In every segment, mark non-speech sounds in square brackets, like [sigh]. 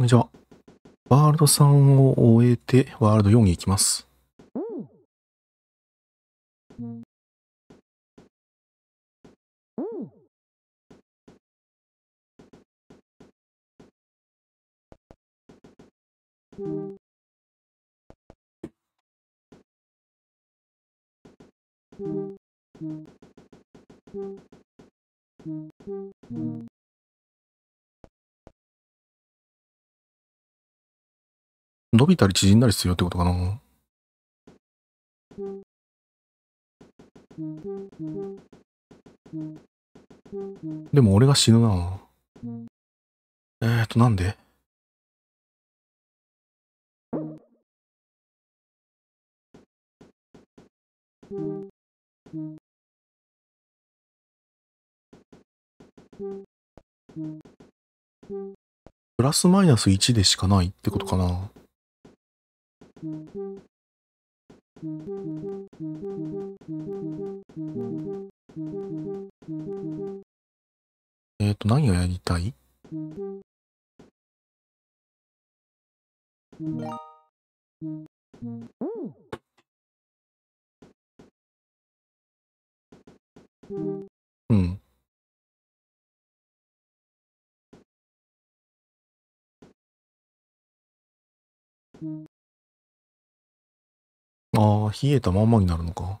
じゃあ、ワールド3を終えて、ワールド4に行きます。伸びたり縮んだりするよってことかな。でも俺が死ぬな。えーと、なんで？プラスマイナス1でしかないってことかな。えーと、何をやりたい？うん。ああ、冷えたまんまになるのか。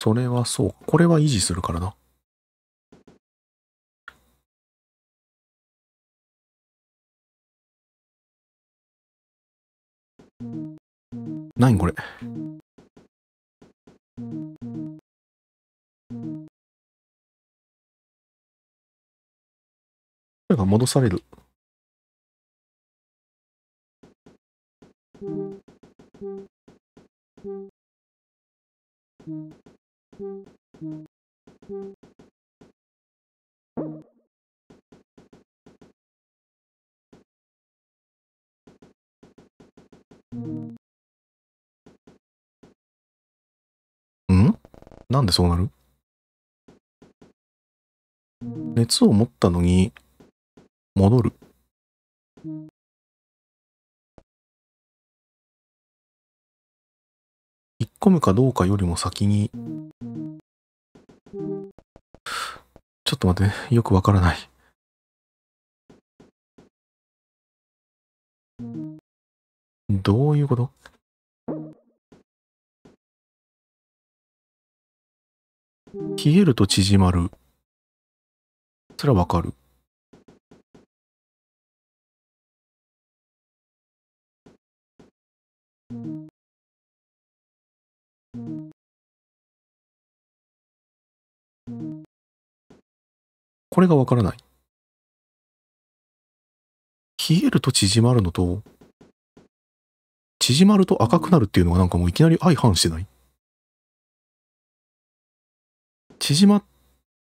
それはそう。これは維持するからな。何これ。これが戻される。ん？なんでそうなる？熱を持ったのに戻る。込むかどうかよりも先にちょっと待って、よくわからない。どういうこと？冷えると縮まる。それはわかる。これがわからない。冷えると縮まるのと、縮まると赤くなるっていうのがなんかもういきなり相反してない？縮ま、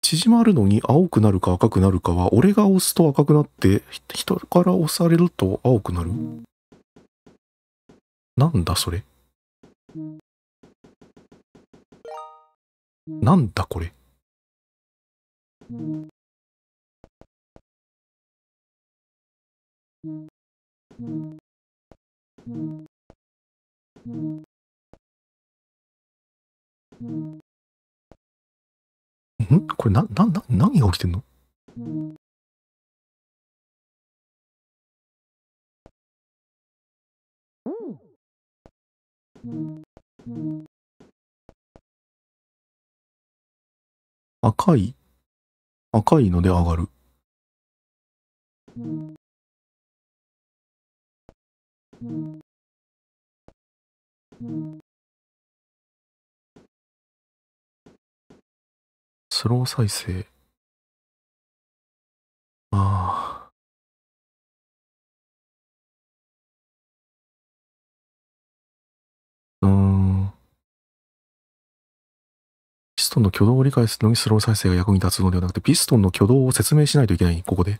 縮まるのに青くなるか赤くなるかは、俺が押すと赤くなって、人から押されると青くなる？なんだそれ？なんだこれ？ん？これな、な、な、何が起きてんの？赤い赤いので上がる。スロー再生。ああ。うん。ピストンの挙動を理解するのにスロー再生が役に立つのではなくて、ピストンの挙動を説明しないといけない、ここで。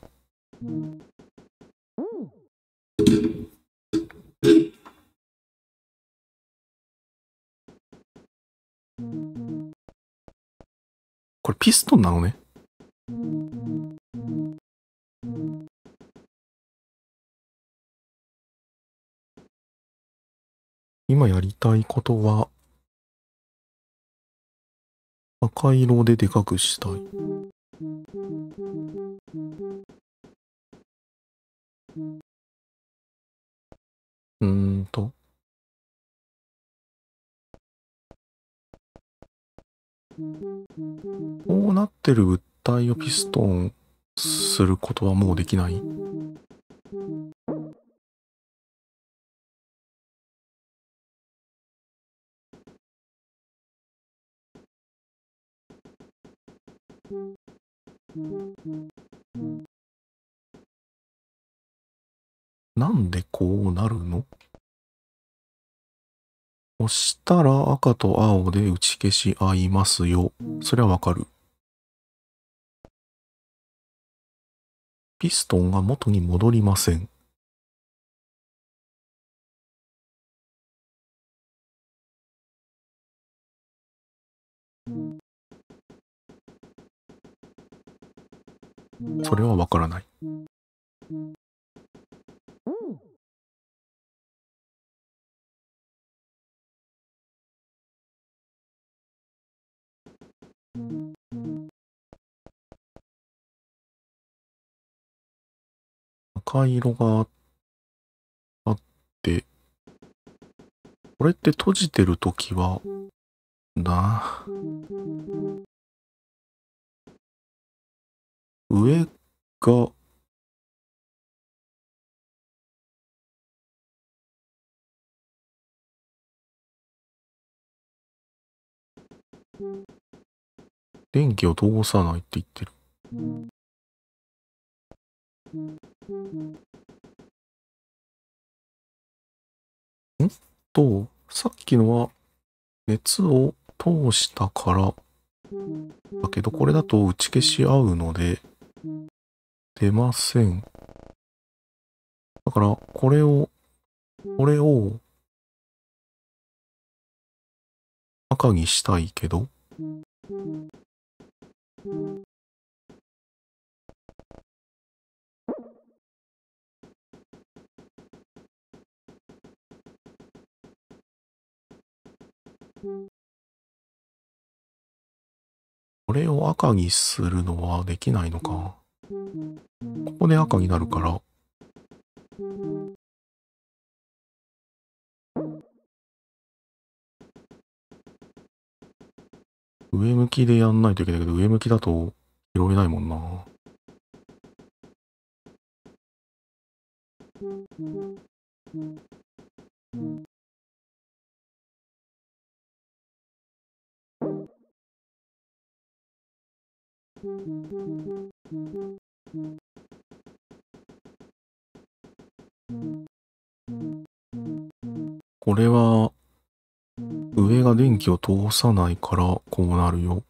これピストンなのね。今やりたいことは、赤色ででかくしたい。うんと。こうなってる物体をピストンすることはもうできない？なんでこうなるの？押したら赤と青で打ち消し合いますよ。それはわかる。ピストンが元に戻りません。それはわからない。赤色があって、これって閉じてるときは、な上が、電気を通さないって言ってる。ん？と、さっきのは熱を通したからだけど、これだと打ち消し合うので、出ません。だから、これを、これを、赤にしたいけど、これを赤にするのはできないのか？ここで赤になるから。上向きでやんないといけないけど、上向きだと拾えないもんな。これは、上が電気を通さないからこうなるよ。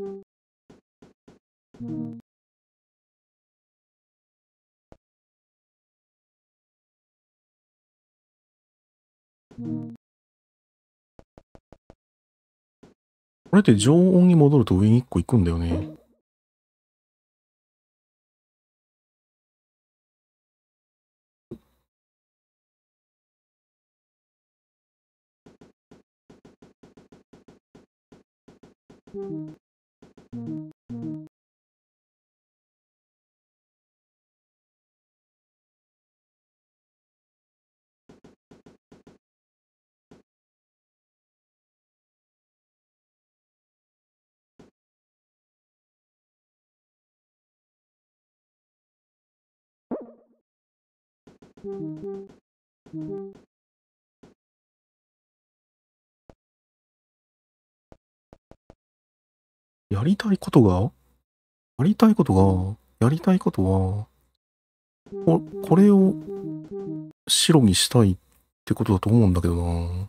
これって常温に戻ると上に1個行くんだよね。やりたいことが？やりたいことが、やりたいことは、こ、これを白にしたいってことだと思うんだけどな。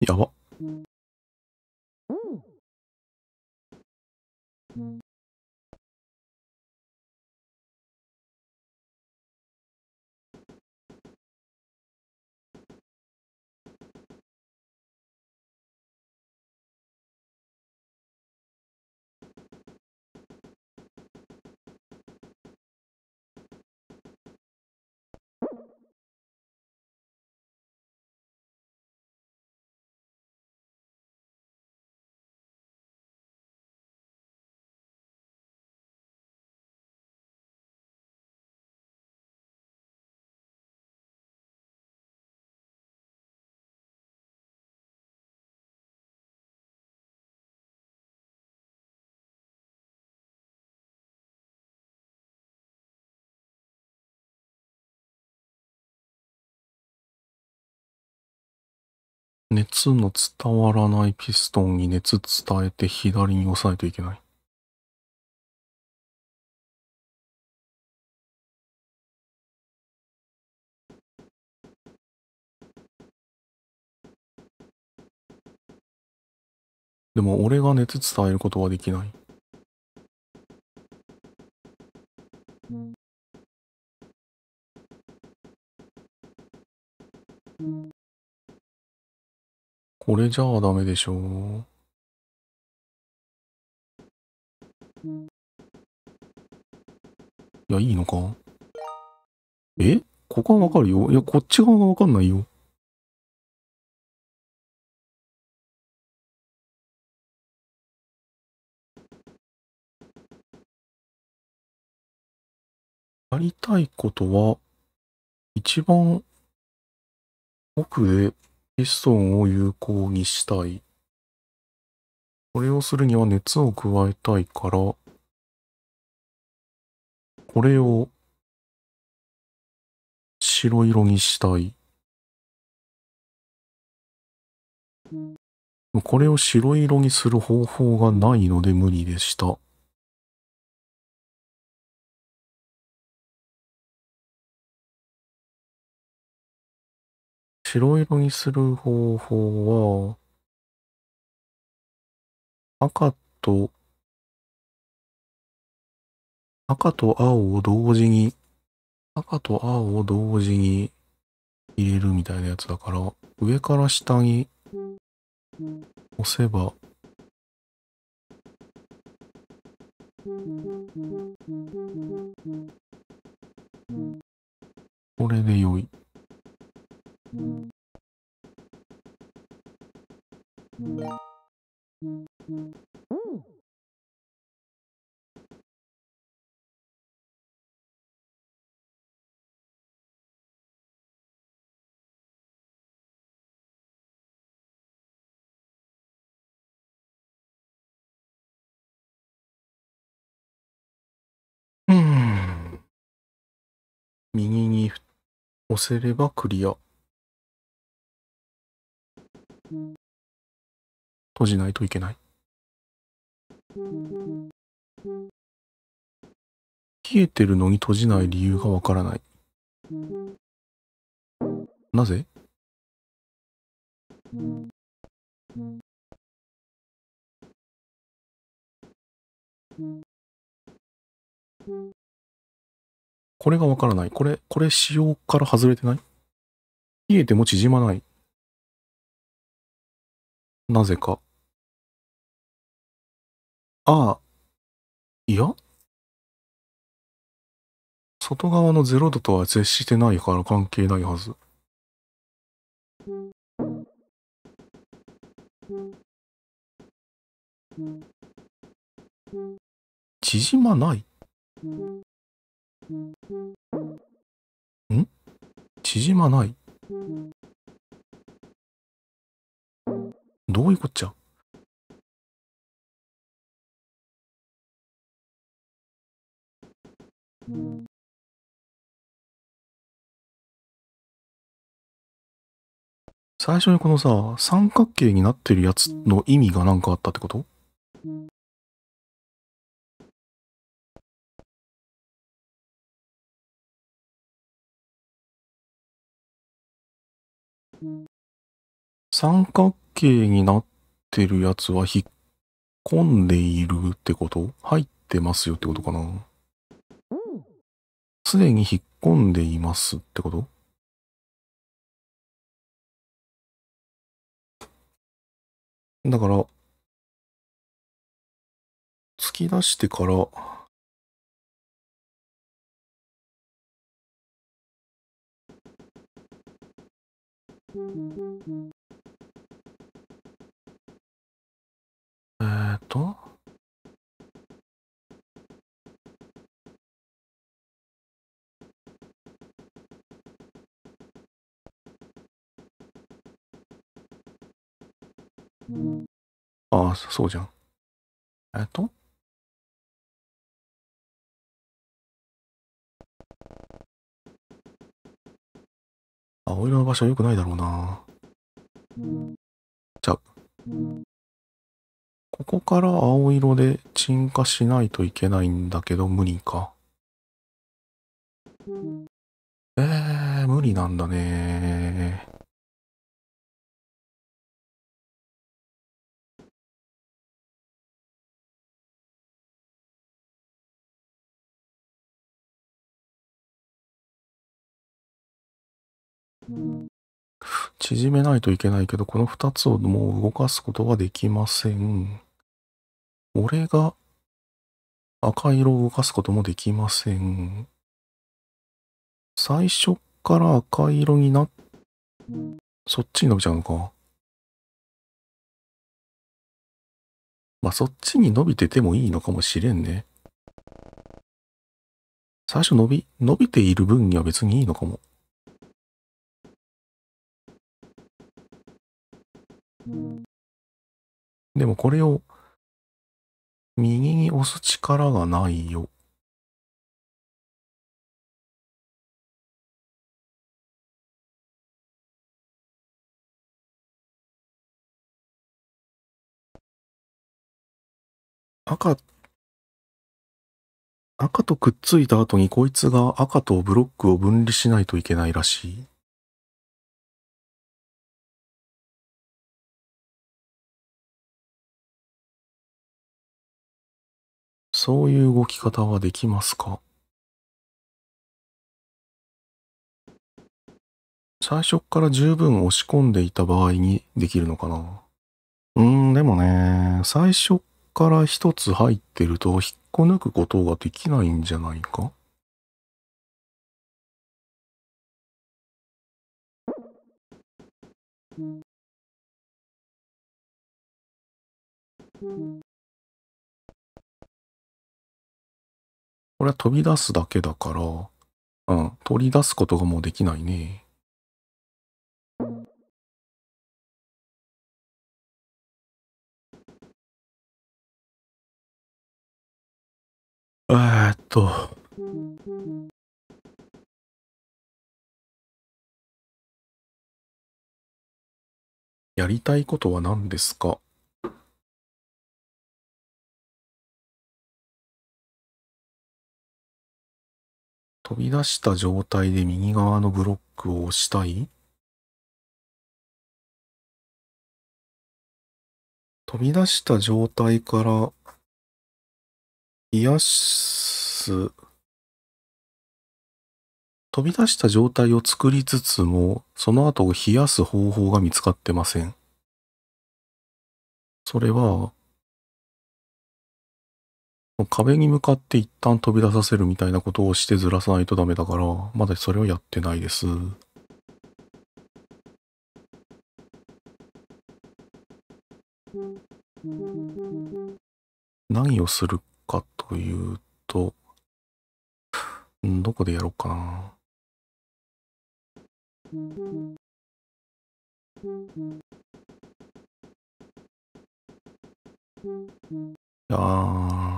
やば。熱の伝わらないピストンに熱伝えて左に押さないといけない。でも俺が熱伝えることはできない。これじゃあダメでしょいや、いいのか？え？ここはわかるよ。いや、こっち側がわかんないよ。やりたいことは、一番奥でピストンを有効にしたい。これをするには熱を加えたいから、これを白色にしたい。これを白色にする方法がないので無理でした。白色にする方法は、赤と、赤と青を同時に、赤と青を同時に入れるみたいなやつだから、上から下に押せば、これで良い。右に押せればクリア。閉じないといけない。冷えてるのに閉じない理由がわからない。なぜ？これがわからない。これ、これ仕様から外れてない？冷えても縮まない。なぜか。ああ。いや外側の0度とは接してないから関係ないはず。縮まない？ん？縮まない？どういうこっちゃ？最初にこのさ、三角形になってるやつの意味が何かあったってこと？三角形になってるやつは引っ込んでいるってこと？入ってますよってことかな？すでに引っ込んでいますってこと？だから、突き出してから、えーと、ああ、そうじゃん。えっと？青色の場所は良くないだろうな。じゃあ、ここから青色で沈下しないといけないんだけど無理か。えー、無理なんだね縮めないといけないけど、この2つをもう動かすことはできません。俺が赤色を動かすこともできません。最初から赤色になっ、そっちに伸びちゃうのか。まあ、そっちに伸びててもいいのかもしれんね。最初伸び、伸びている分には別にいいのかも。でもこれを右に押す力がないよ。赤、赤とくっついた後にこいつが赤とブロックを分離しないといけないらしい。そういう動き方はできますか？最初から十分押し込んでいた場合にできるのかな？うーん、でもね、最初から一つ入ってると引っこ抜くことができないんじゃないか？うんこれは飛び出すだけだから、うん、取り出すことがもうできないね。えーっと。やりたいことは何ですか？飛び出した状態で右側のブロックを押したい？飛び出した状態から冷やす飛び出した状態を作りつつも、その後を冷やす方法が見つかってません。それは、壁に向かって一旦飛び出させるみたいなことをしてずらさないとダメだから、まだそれをやってないです。何をするかというと、どこでやろうかな。いや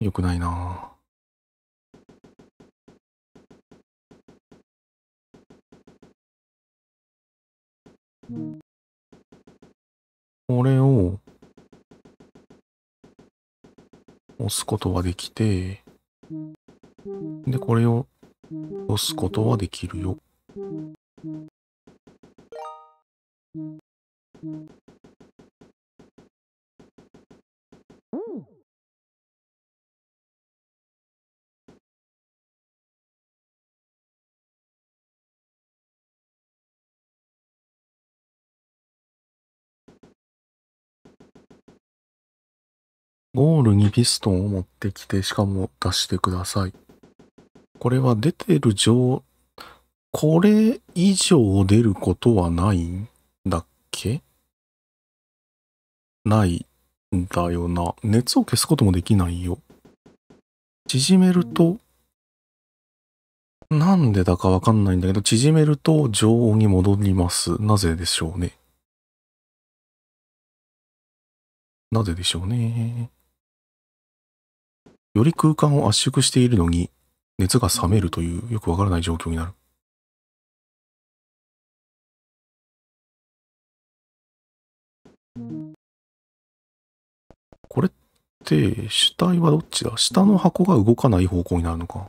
よくないなこれを押すことはできて、で、これを押すことはできるよ。ゴールにピストンを持ってきて、しかも出してください。これは出てる状、これ以上出ることはないんだっけ？ないんだよな。熱を消すこともできないよ。縮めると、なんでだかわかんないんだけど、縮めると常温に戻ります。なぜでしょうね。なぜでしょうね。より空間を圧縮しているのに熱が冷めるというよくわからない状況になる。これって主体はどっちだ？下の箱が動かない方向になるのか。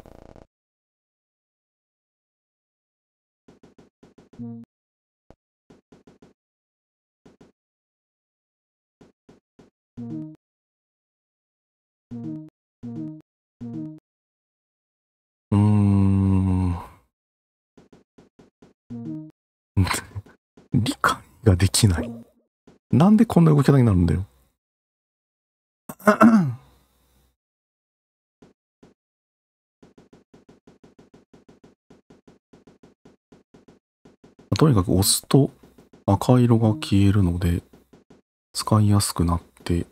理解ができない。なんでこんな動き方になるんだよ。[coughs] とにかく押すと赤色が消えるので使いやすくなって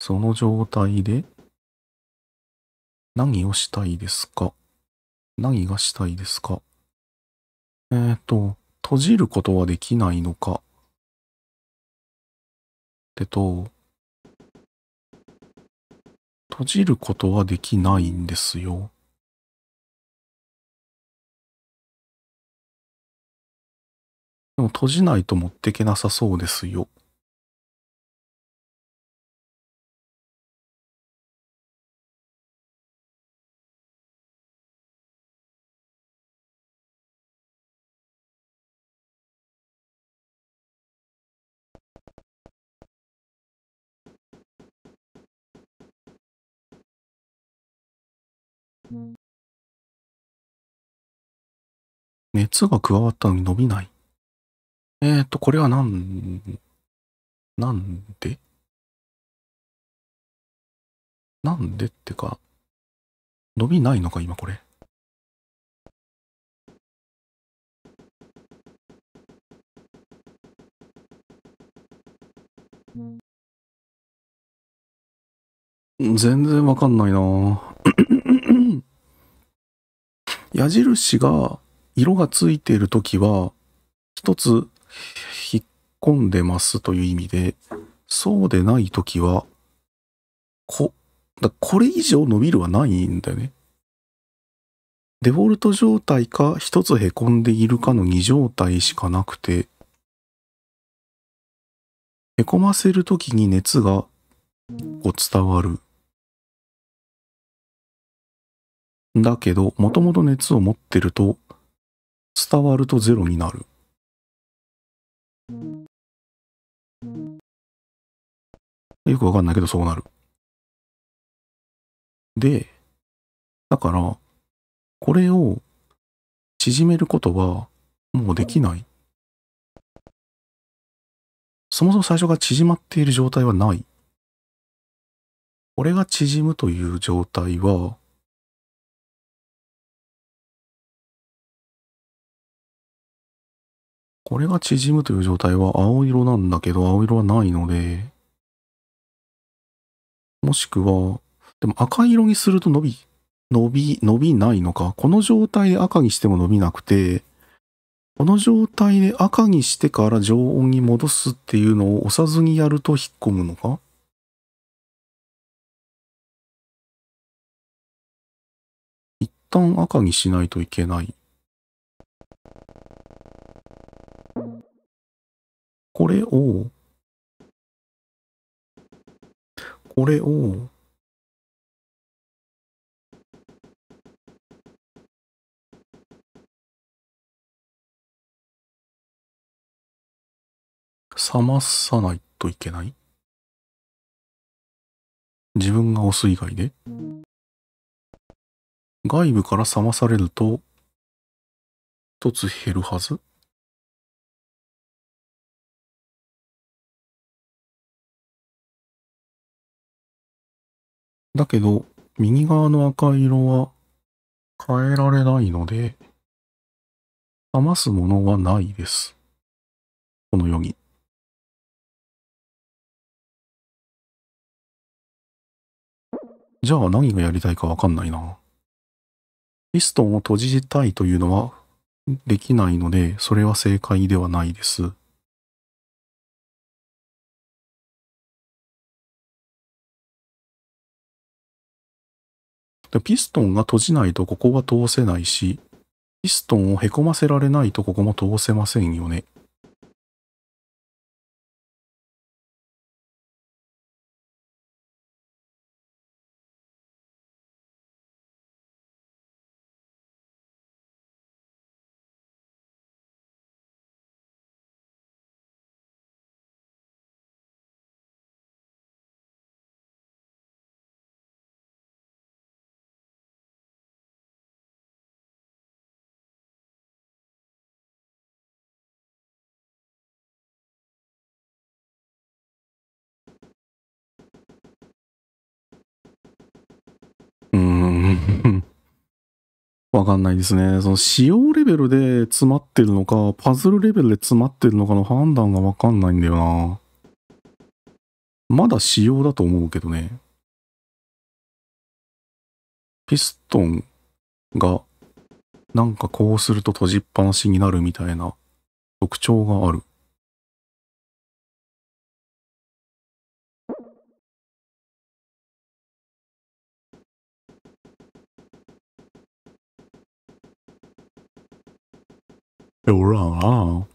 その状態で何をしたいですか？何がしたいですか？えっ、ー、と、閉じることはできないのか？ってと、閉じることはできないんですよ。でも閉じないと持ってけなさそうですよ。熱が加わったのに伸びない。えっ、ー、と、これはなん、なんで？なんでってか、伸びないのか、今これ。全然わかんないな [clears throat] 矢印が色がついているときは、一つ引っ込んでますという意味で、そうでないときは、こ、だこれ以上伸びるはないんだよね。デフォルト状態か一つ凹んでいるかの2状態しかなくて、へこませるときに熱がこう伝わる。だけど、もともと熱を持ってると、伝わるとゼロになる。よくわかんないけどそうなる。で、だから、これを縮めることはもうできない。そもそも最初が縮まっている状態はない。これが縮むという状態は、これが縮むという状態は青色なんだけど、青色はないので、もしくは、でも赤色にすると伸び、伸び、伸びないのか。この状態で赤にしても伸びなくて、この状態で赤にしてから常温に戻すっていうのを押さずにやると引っ込むのか一旦赤にしないといけない。これを、これを、冷まさないといけない？自分が押す以外で？外部から冷まされると一つ減るはず？だけど、右側の赤色は変えられないので、冷ますものはないです。この世に。じゃあ何がやりたいかわかんないな。ピストンを閉じたいというのはできないので、それは正解ではないです。ピストンが閉じないとここは通せないし、ピストンをへこませられないとここも通せませんよね。わかんないですね。その使用レベルで詰まってるのか、パズルレベルで詰まってるのかの判断がわかんないんだよな。まだ仕様だと思うけどね。ピストンがなんかこうすると閉じっぱなしになるみたいな特徴がある。They were all.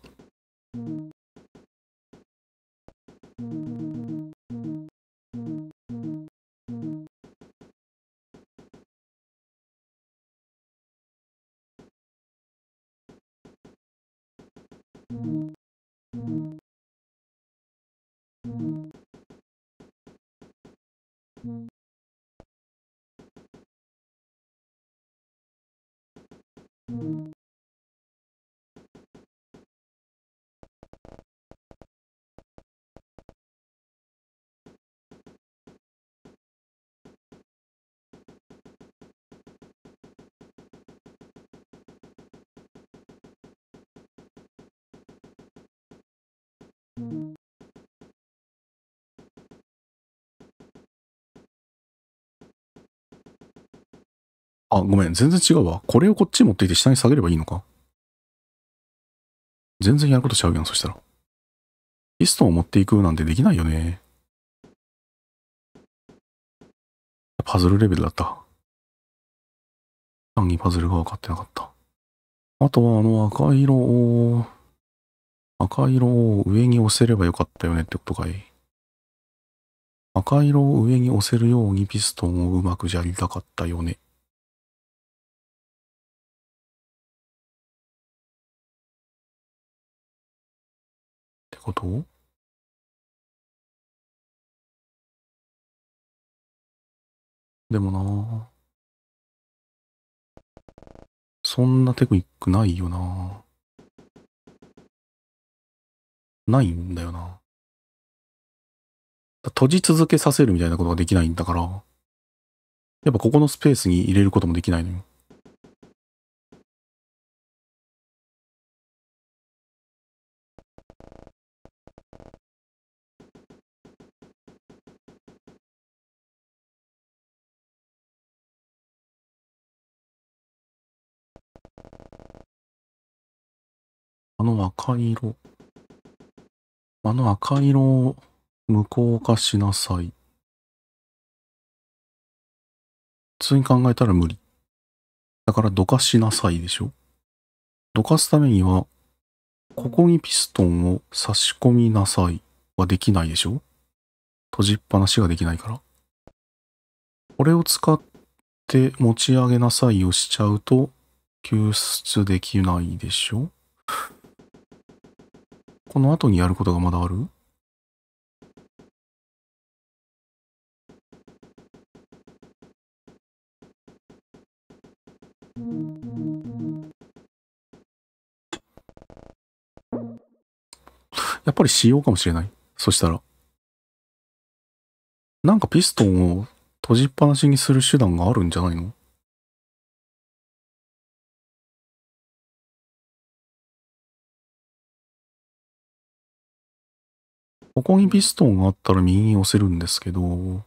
あ、ごめん。全然違うわ。これをこっち持っていて下に下げればいいのか？全然やることちゃうやん、そしたら。ピストンを持っていくなんてできないよね。パズルレベルだった。単にパズルが分かってなかった。あとはあの赤色を、赤色を上に押せればよかったよねってことかい。赤色を上に押せるようにピストンをうまくやりたかったよね。こと？でもなそんなテクニックないよなないんだよな。閉じ続けさせるみたいなことができないんだから、やっぱここのスペースに入れることもできないのよ。赤色。あの赤色を無効化しなさい。普通に考えたら無理。だからどかしなさいでしょどかすためには、ここにピストンを差し込みなさいはできないでしょ閉じっぱなしができないから。これを使って持ち上げなさいをしちゃうと救出できないでしょこの後にやることがまだある？やっぱり仕様かもしれない？そしたら。なんかピストンを閉じっぱなしにする手段があるんじゃないの？ここにピストンがあったら右に押せるんですけど、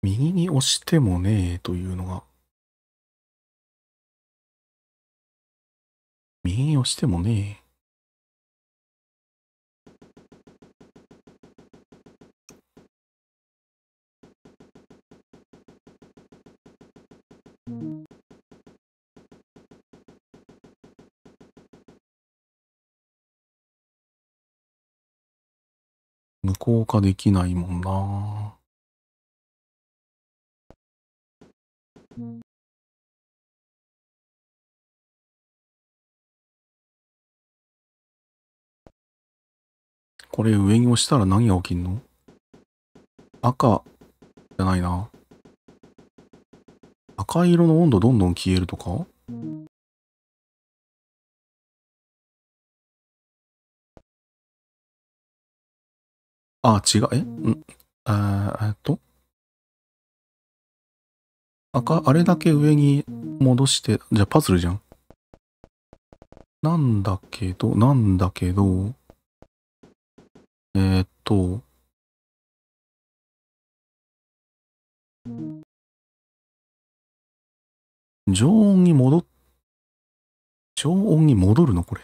右に押してもねえというのが、右に押してもねえ。無効化できないもんな。これ上に押したら何が起きんの？赤じゃないな。赤色の温度どんどん消えるとか？あ、違う。え？んえっと？赤、あれだけ上に戻して、じゃあパズルじゃん。なんだけど、なんだけど、えー、っと、常温に戻っ、常温に戻るの？これ。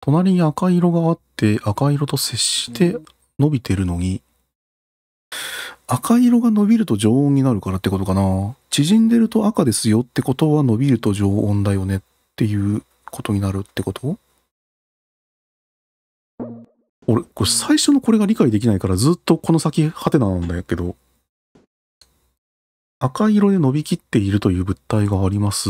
隣に赤色があって、赤色と接して伸びてるのに、赤色が伸びると常温になるからってことかな。縮んでると赤ですよってことは伸びると常温だよねっていうことになるってこと？俺、これ最初のこれが理解できないからずっとこの先ハテナなんだけど、赤色で伸びきっているという物体があります。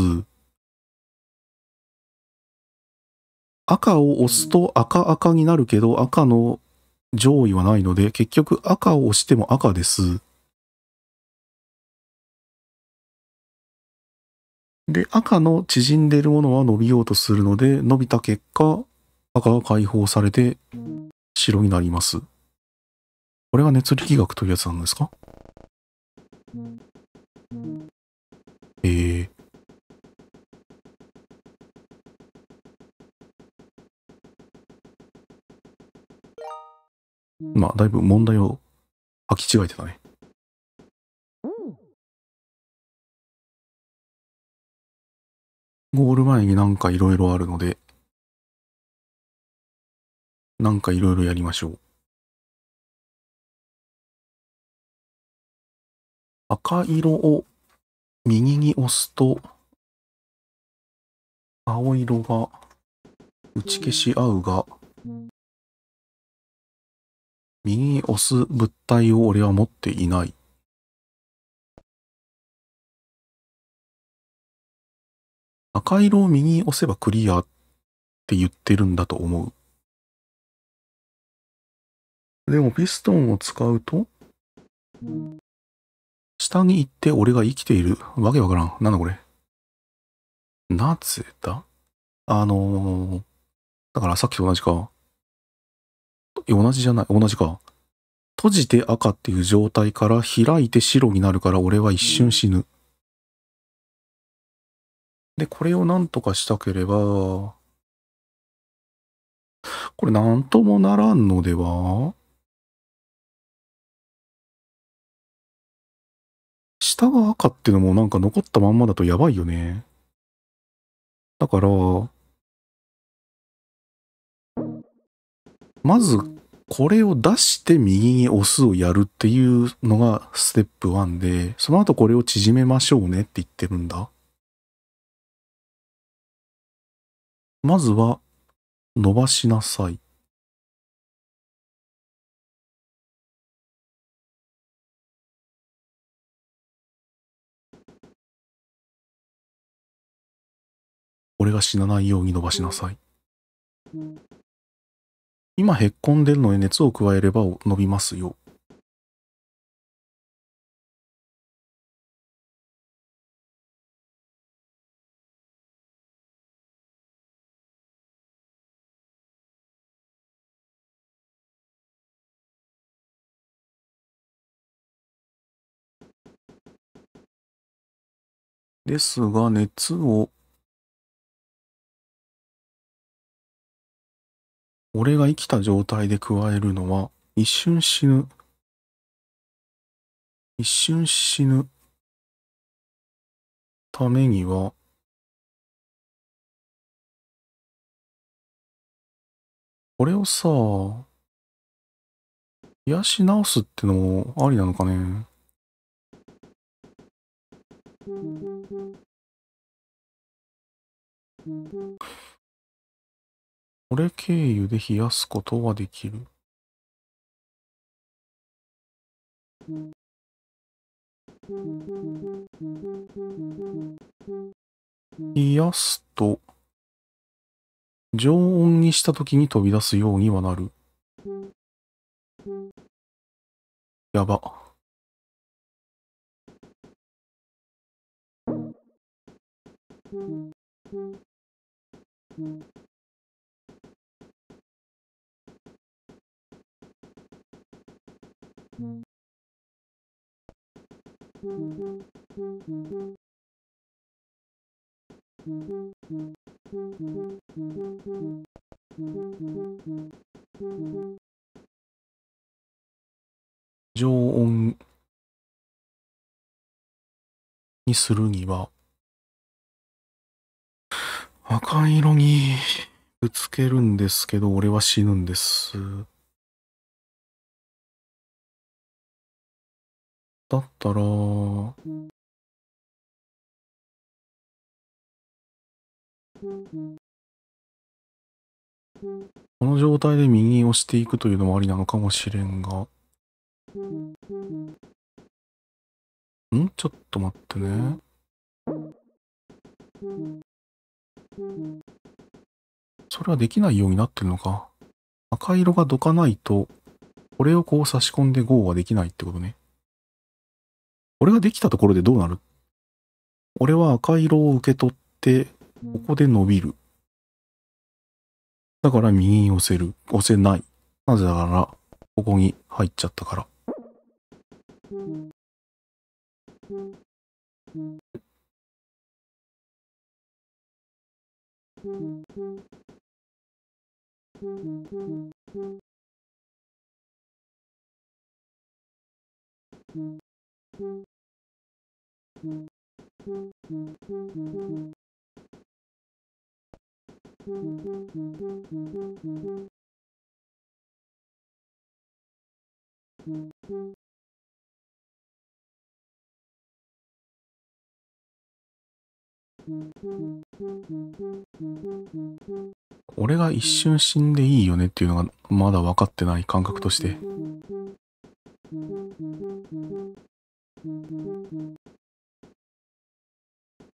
赤を押すと赤赤になるけど、赤の上位はないので、結局赤を押しても赤です。で、赤の縮んでいるものは伸びようとするので、伸びた結果、赤が解放されて白になります。これが熱力学というやつなんですか？まあ、だいぶ問題を履き違えてたね。ゴール前になんかいろいろあるので、なんかいろいろやりましょう。赤色を右に押すと、青色が打ち消し合うが、右に押す物体を俺は持っていない。赤色を右に押せばクリアって言ってるんだと思う。でもピストンを使うと、下に行って俺が生きている。わけわからん。なんだこれ？なぜだ？あのー、だからさっきと同じか。え同じじゃない、同じか。閉じて赤っていう状態から開いて白になるから俺は一瞬死ぬ。で、これをなんとかしたければ、これなんともならんのでは？下が赤っていうのもなんか残ったまんまだとやばいよね。だから、まずこれを出して右に押すをやるっていうのがステップ1で、その後これを縮めましょうねって言ってるんだ。まずは伸ばしなさい。俺が死なないように伸ばしなさい。今へっこんでるのに熱を加えれば伸びますよ。ですが、熱を俺が生きた状態で加えるのは、一瞬死ぬ。一瞬死ぬためには、これをさ、癒し直すってのもありなのかね。これ経由で冷やすことはできる？冷やすと、常温にした時に飛び出すようにはなる。やば。常温にするには、赤色にぶつけるんですけど、俺は死ぬんです。だったら、この状態で右に押していくというのもありなのかもしれんが。ん？ちょっと待ってね。それはできないようになってるのか。赤色がどかないと、これをこう差し込んで GO はできないってことね。これができたところでどうなる？俺は赤色を受け取って、ここで伸びる。だから右に寄せる。寄せない。なぜなら、ここに入っちゃったから。俺が一瞬死んでいいよねっていうのがまだ分かってない感覚として。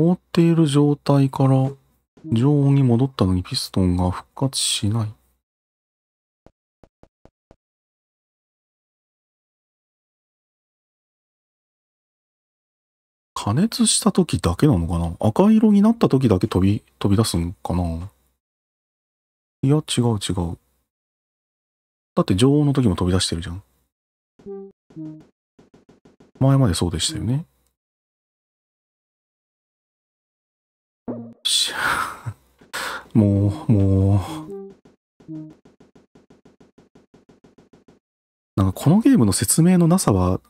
凍っている状態から常温に戻ったのにピストンが復活しない。加熱した時だけなのかな？赤色になった時だけ飛び、飛び出すんかな？いや、違う違う。だって常温の時も飛び出してるじゃん。前までそうでしたよね。しもう、もう。なんかこのゲームの説明のなさは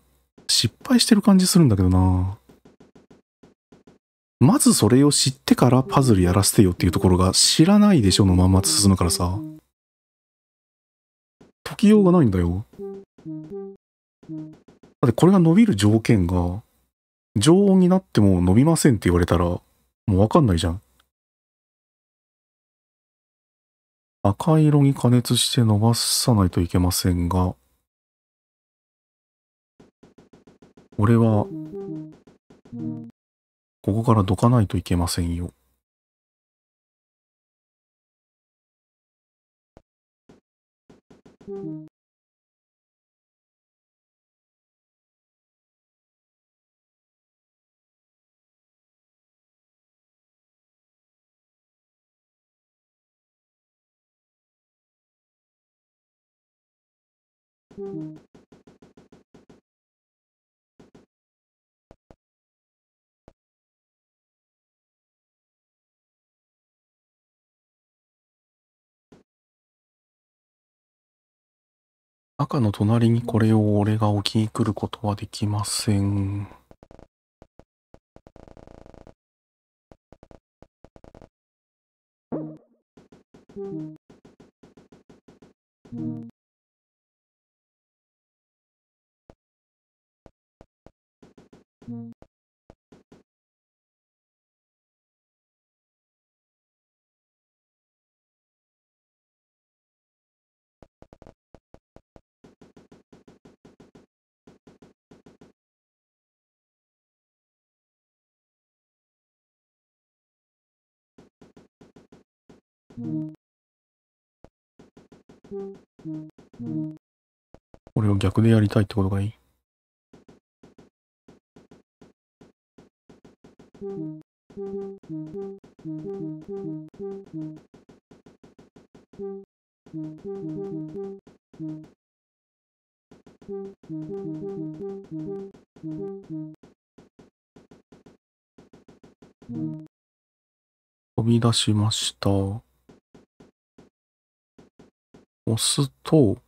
失敗してる感じするんだけどな。まずそれを知ってからパズルやらせてよっていうところが知らないでしょのまんま進むからさ。解きようがないんだよ。だってこれが伸びる条件が常温になっても伸びませんって言われたらもうわかんないじゃん。赤色に加熱して伸ばさないといけませんが、俺は、ここからどかないといけませんよ。赤の隣にこれを俺が置きに来ることはできません。これを逆でやりたいってことがいい飛び出しました。押すと、こ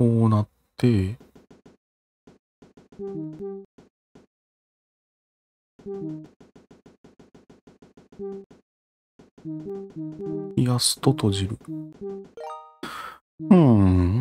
うなって、冷やすと閉じる。うーん、うん、うん、うん、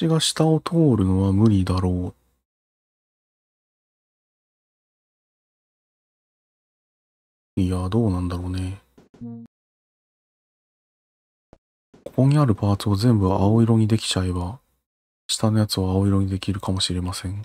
私が下を通るのは無理だろう。いや、どうなんだろうね。ここにあるパーツを全部青色にできちゃえば、下のやつを青色にできるかもしれません。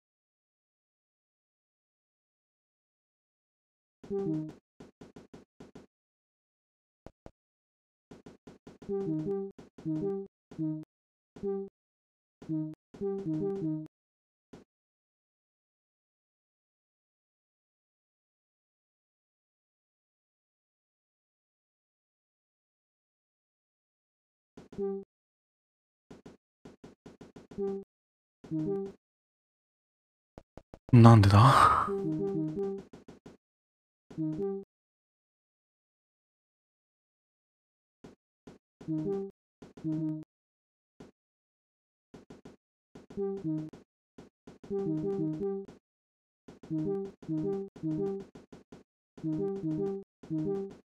なんでだ？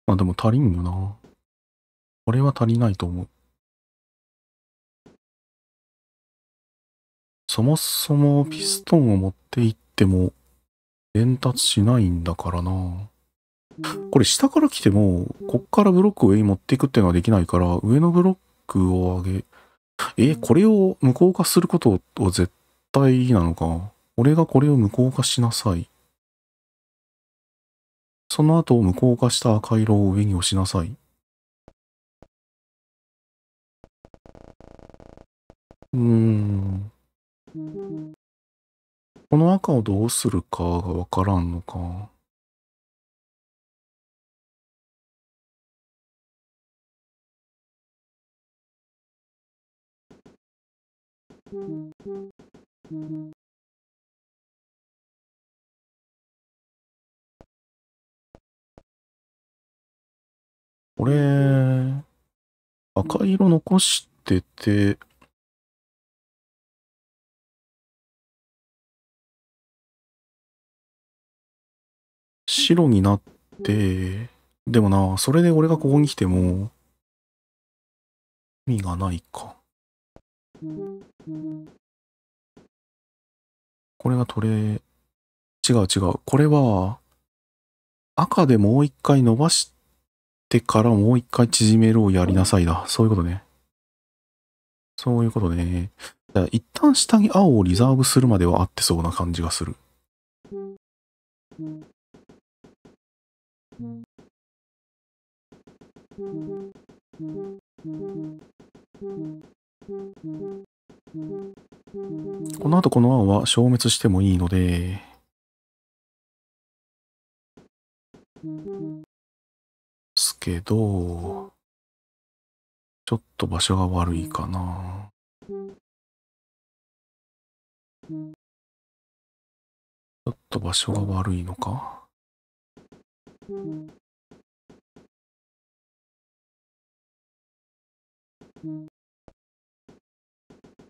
まあでも足りんよな。これは足りないと思う。そもそもピストンを持っていっても伝達しないんだからな。これ下から来ても、こっからブロックを上に持っていくっていうのはできないから、上のブロックを上げ、え、これを無効化することは絶対なのか？俺がこれを無効化しなさい。その後無効化した赤色を上に押しなさい。うーん。この赤をどうするかがわからんのか。これ、赤色残してて、白になって、でもな、それで俺がここに来ても、意味がないか。これが取れ、違う違う。これは、赤でもう一回伸ばしてからもう一回縮めるをやりなさいだ。そういうことね。そういうことね。だから一旦下に青をリザーブするまでは合ってそうな感じがする。この後この青は消滅してもいいので、すけど、ちょっと場所が悪いかな。ちょっと場所が悪いのか？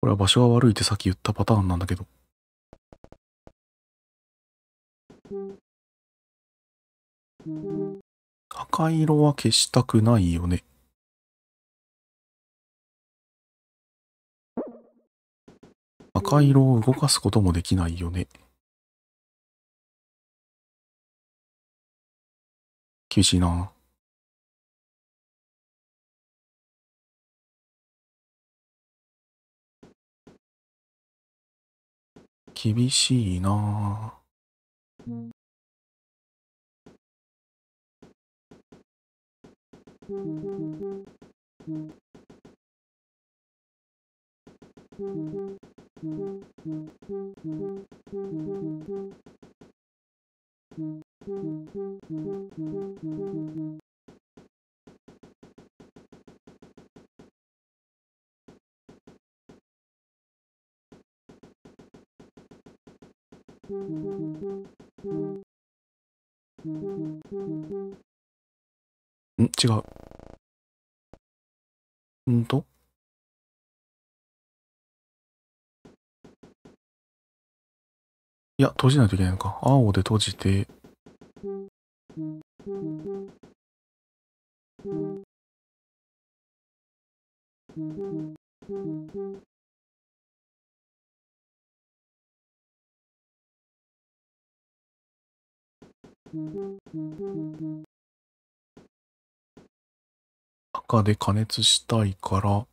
これは場所が悪いってさっき言ったパターンなんだけど。赤色は消したくないよね。赤色を動かすこともできないよね。厳しいな。厳しいな。ん？違う。んと？いや、閉じないといけないのか。青で閉じて、赤で加熱したいから、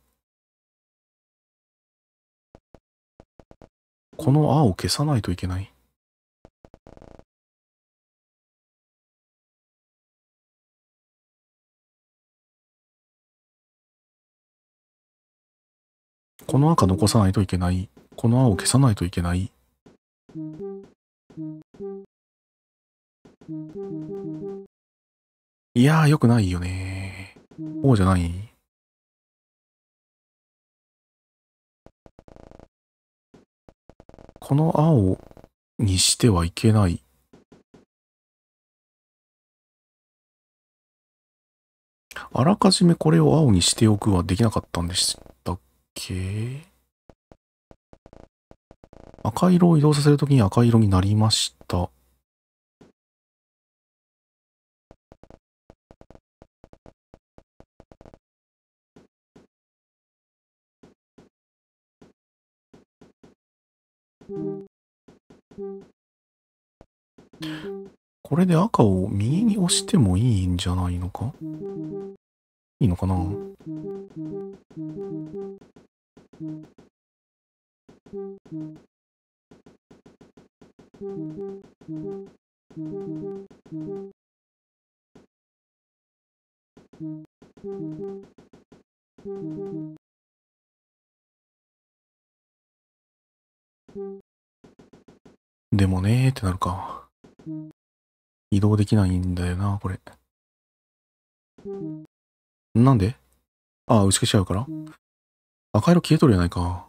この青を消さないといけない。この赤残さないといけない。この青を消さないといけない。いやー、よくないよねこうじゃない？この青にしてはいけない。あらかじめこれを青にしておくはできなかったんでしたっけ？赤色を移動させるときに赤色になりました。これで赤を右に押してもいいんじゃないのか？いいのかな？でもねーってなるか。移動できないんだよな、これ。なんで？ああ、打ち消しちゃうから赤色消えとるやないか。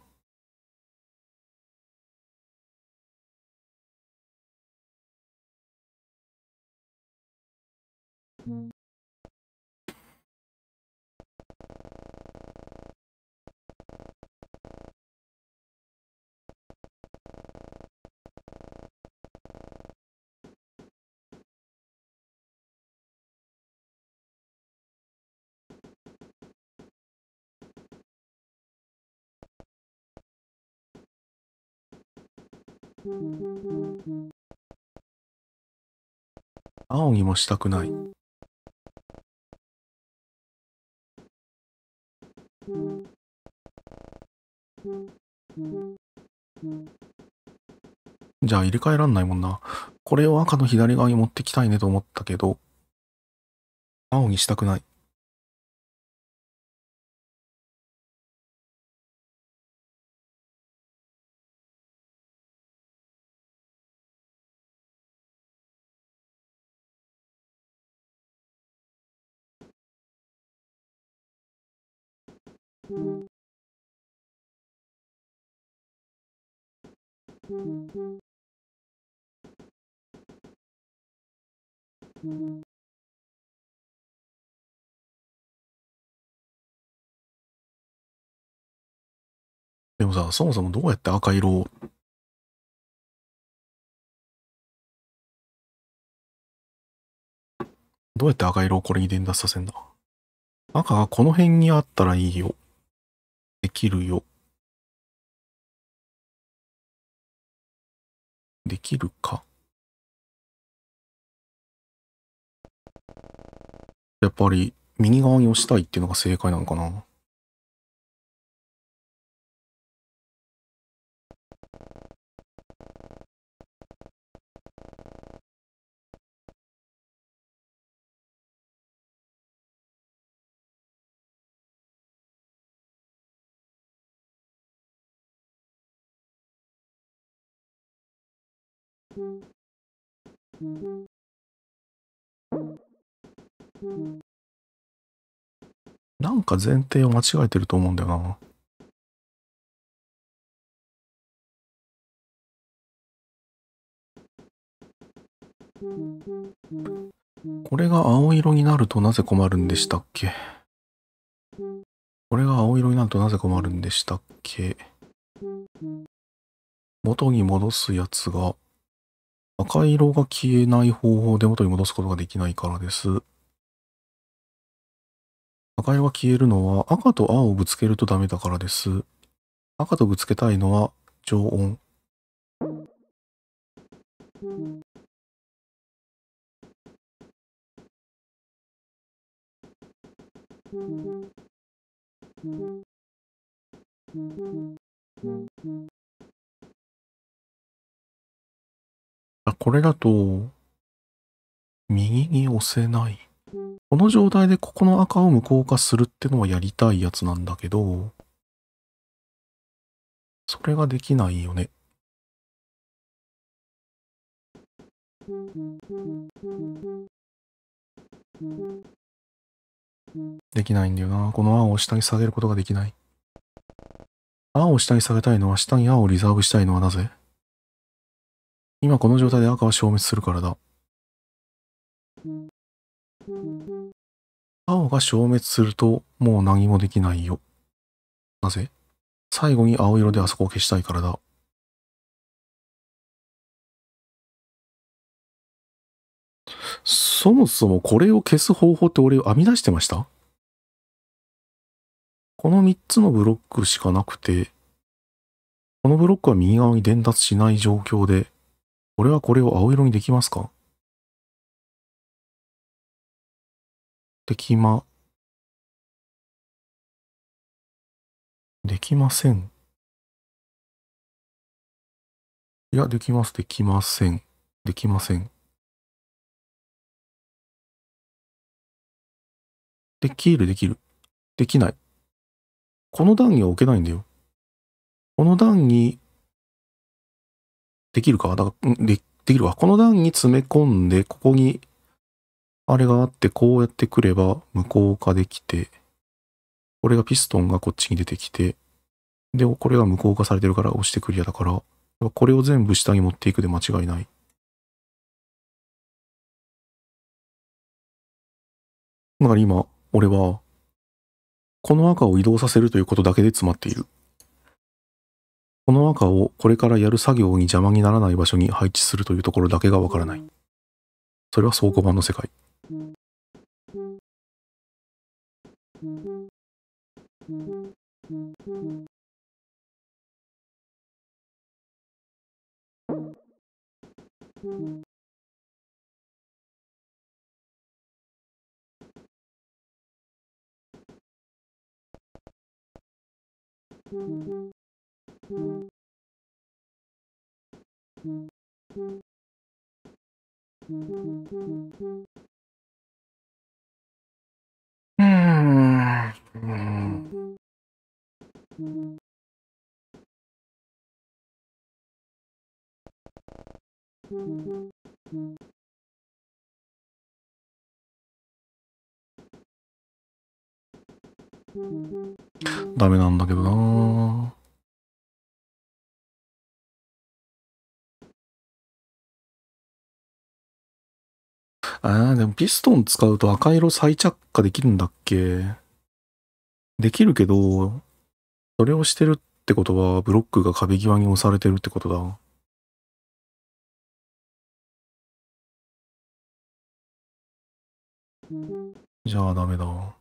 青にもしたくない。じゃあ入れ替えらんないもんな。これを赤の左側に持ってきたいねと思ったけど、青にしたくない。でもさ、そもそもどうやって赤色を？どうやって赤色をこれに伝達させんだ赤がこの辺にあったらいいよ。できるよ。できるか？やっぱり右側に押したいっていうのが正解なのかな？なんか前提を間違えてると思うんだよな。これが青色になるとなぜ困るんでしたっけ？これが青色になるとなぜ困るんでしたっけ？元に戻すやつが赤色が消えない方法で元に戻すことができないからです。赤色が消えるのは赤と青をぶつけるとダメだからです。赤とぶつけたいのは常温。あ、これだと、右に押せない。この状態でここの赤を無効化するってのはやりたいやつなんだけど、それができないよね。できないんだよな。この青を下に下げることができない。青を下に下げたいのは下に青をリザーブしたいのはなぜ？今この状態で赤は消滅するからだ。青が消滅するともう何もできないよ。なぜ？最後に青色であそこを消したいからだ。そもそもこれを消す方法って俺編み出してました？この3つのブロックしかなくて、このブロックは右側に伝達しない状況で、俺はこれを青色にできますか？できま、できません。いや、できます、できません。できません。できる、できる。できない。この段には置けないんだよ。この段に、できるかだから、で、できるわ。この段に詰め込んで、ここに、あれがあって、こうやってくれば無効化できて、これがピストンがこっちに出てきて、で、これが無効化されてるから押してクリアだから、これを全部下に持っていくで間違いない。だから今、俺は、この赤を移動させるということだけで詰まっている。この赤をこれからやる作業に邪魔にならない場所に配置するというところだけがわからない。それは倉庫版の世界。うーん。うんダメなんだけどなああ、でもピストン使うと赤色再着火できるんだっけ？できるけど、それをしてるってことはブロックが壁際に押されてるってことだ。じゃあダメだ。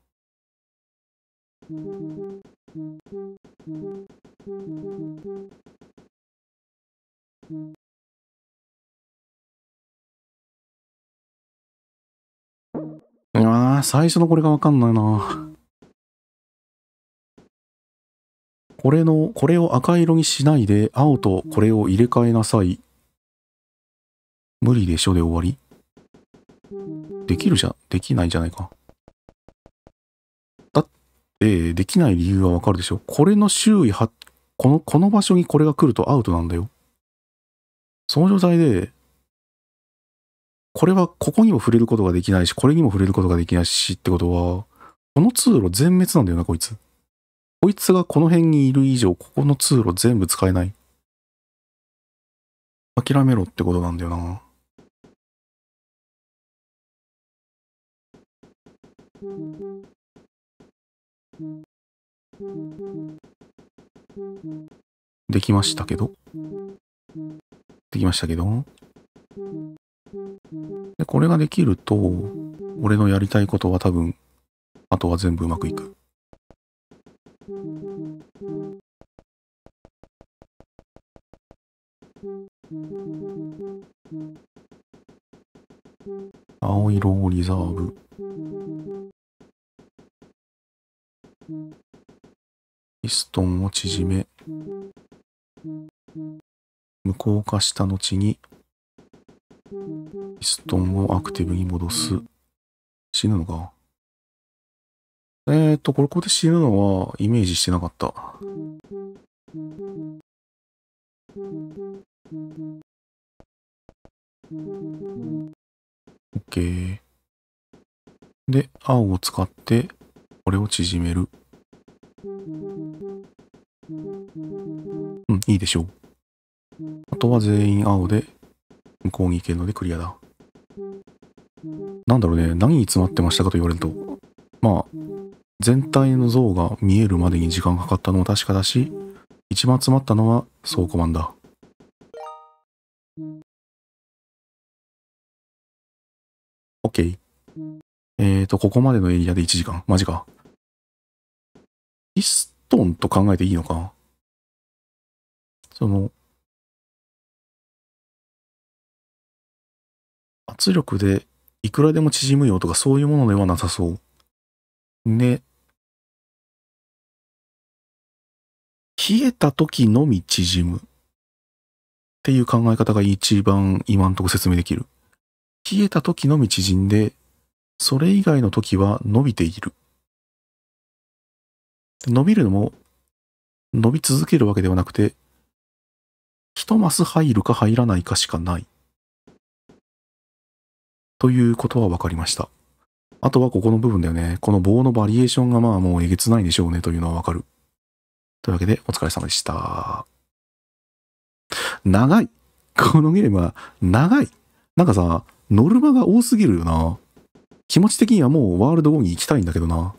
ああ、最初のこれがわかんないな。これの、これを赤色にしないで、青とこれを入れ替えなさい。無理でしょで終わりできるじゃ、できないんじゃないか。だって、できない理由はわかるでしょこれの周囲は、この、この場所にこれが来るとアウトなんだよ。その状態で、これはここにも触れることができないし、これにも触れることができないしってことは、この通路全滅なんだよな、こいつ。こいつがこの辺にいる以上、ここの通路全部使えない。諦めろってことなんだよな。できましたけど。できましたけど。で、これができると、俺のやりたいことは多分、あとは全部うまくいく。青色をリザーブ。ピストンを縮め、無効化した後に、ピストンをアクティブに戻す。死ぬのか？えーと、これここで死ぬのはイメージしてなかった。OK。で、青を使って、これを縮める。うん、いいでしょう。あとは全員青で、向こうに行けるのでクリアだ。なんだろうね、何に詰まってましたかと言われると、まあ、全体の像が見えるまでに時間かかったのも確かだし、一番詰まったのは倉庫マンだ。OK。えーと、ここまでのエリアで1時間。マジか。ピストンと考えていいのかその、圧力でいくらでも縮むよとかそういうものではなさそう。ね。冷えた時のみ縮む。っていう考え方が一番今んとこ説明できる。冷えた時のみ縮んで、それ以外の時は伸びている。伸びるのも伸び続けるわけではなくて、一マス入るか入らないかしかない。ということは分かりました。あとはここの部分だよね。この棒のバリエーションがまあもうえげつないでしょうねというのはわかる。というわけでお疲れ様でした。長い。このゲームは長い。なんかさ、ノルマが多すぎるよな。気持ち的にはもうワールド5に行きたいんだけどな。